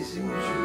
Feliz